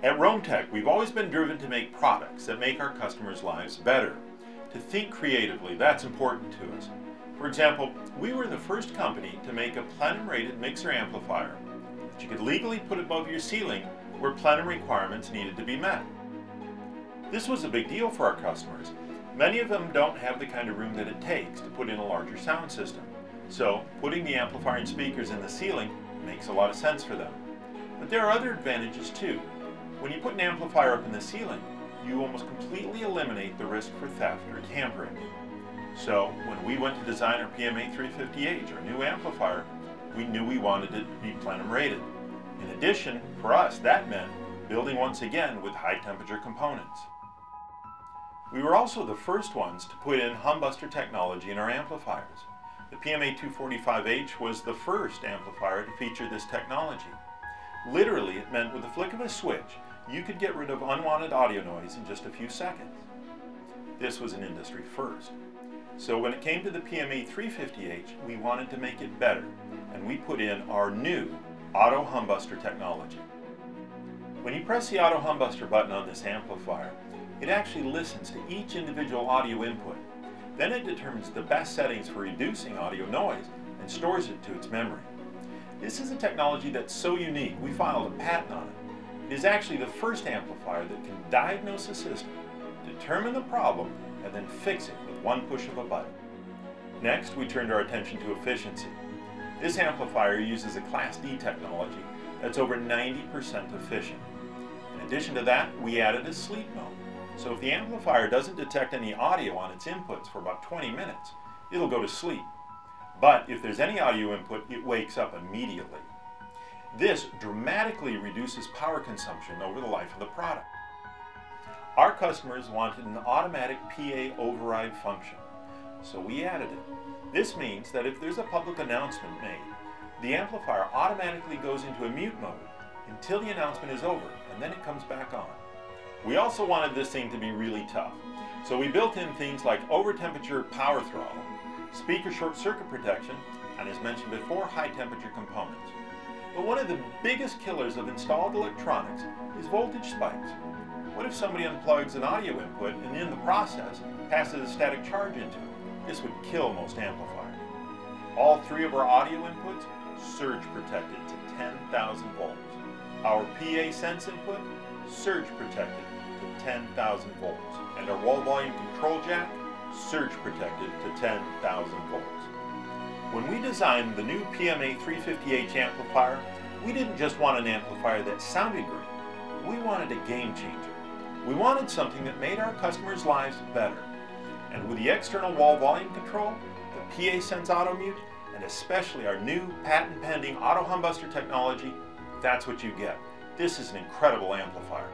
At Roemtech, we've always been driven to make products that make our customers' lives better. To think creatively, that's important to us. For example, we were the first company to make a plenum-rated mixer amplifier that you could legally put above your ceiling where plenum requirements needed to be met. This was a big deal for our customers. Many of them don't have the kind of room that it takes to put in a larger sound system. So putting the amplifier and speakers in the ceiling makes a lot of sense for them. But there are other advantages too. When you put an amplifier up in the ceiling, you almost completely eliminate the risk for theft or tampering. So when we went to design our PMA 350H, our new amplifier, we knew we wanted it to be plenum rated. In addition, for us, that meant building once again with high temperature components. We were also the first ones to put in Humbuster technology in our amplifiers. The PMA 245H was the first amplifier to feature this technology. Literally, it meant with the flick of a switch, you could get rid of unwanted audio noise in just a few seconds. This was an industry first. So when it came to the PMA 350H, we wanted to make it better, and we put in our new Auto Humbuster technology. When you press the Auto Humbuster button on this amplifier, it actually listens to each individual audio input. Then it determines the best settings for reducing audio noise and stores it to its memory. This is a technology that's so unique, we filed a patent on it. It is actually the first amplifier that can diagnose a system, determine the problem, and then fix it with one push of a button. Next, we turned our attention to efficiency. This amplifier uses a Class D technology that's over 90% efficient. In addition to that, we added a sleep mode. So if the amplifier doesn't detect any audio on its inputs for about 20 minutes, it'll go to sleep. But if there's any audio input, it wakes up immediately. This dramatically reduces power consumption over the life of the product. Our customers wanted an automatic PA override function, so we added it. This means that if there's a public announcement made, the amplifier automatically goes into a mute mode until the announcement is over, and then it comes back on. We also wanted this thing to be really tough, so we built in things like over temperature power throttle, speaker short circuit protection, and as mentioned before, high temperature components. But one of the biggest killers of installed electronics is voltage spikes. What if somebody unplugs an audio input and in the process passes a static charge into it? This would kill most amplifiers. All three of our audio inputs surge protected to 10,000 volts. Our PA sense input surge protected to 10,000 volts. And our wall volume control jack surge protected to 10,000 volts. When we designed the new PMA 350H amplifier, we didn't just want an amplifier that sounded great. We wanted a game changer. We wanted something that made our customers' lives better. And with the external wall volume control, the PA Sense Auto Mute, and especially our new patent pending Auto Humbuster technology, that's what you get. This is an incredible amplifier.